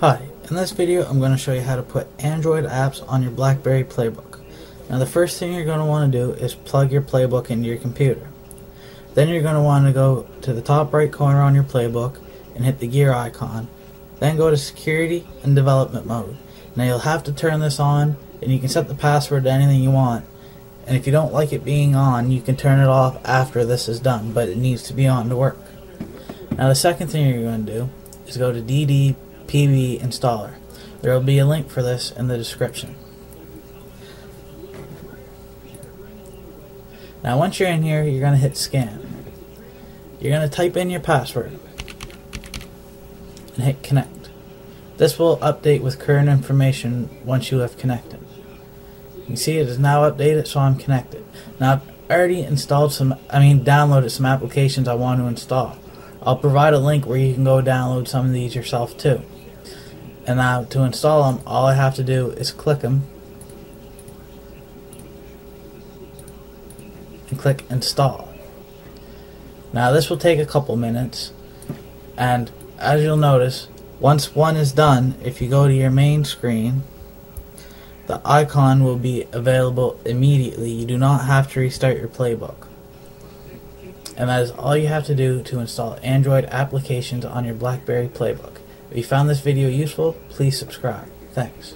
Hi, in this video I'm going to show you how to put Android apps on your BlackBerry Playbook. Now the first thing you're going to want to do is plug your Playbook into your computer. Then you're going to want to go to the top right corner on your Playbook and hit the gear icon. Then go to security and development mode. Now you'll have to turn this on and you can set the password to anything you want. And if you don't like it being on, you can turn it off after this is done, but it needs to be on to work. Now the second thing you're going to do is go to DD PB installer. There will be a link for this in the description. Now once you're in here, you're going to hit scan. You're going to type in your password and hit connect. This will update with current information once you have connected. You see it is now updated, so I'm connected. Now I've already installed some, I mean downloaded some applications I want to install. I'll provide a link where you can go download some of these yourself too. And now to install them, all I have to do is click them and click install. Now this will take a couple minutes and as you'll notice, once one is done, if you go to your main screen, the icon will be available immediately. You do not have to restart your playbook. And that is all you have to do to install Android applications on your BlackBerry Playbook. If you found this video useful, please subscribe. Thanks.